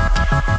Thank you.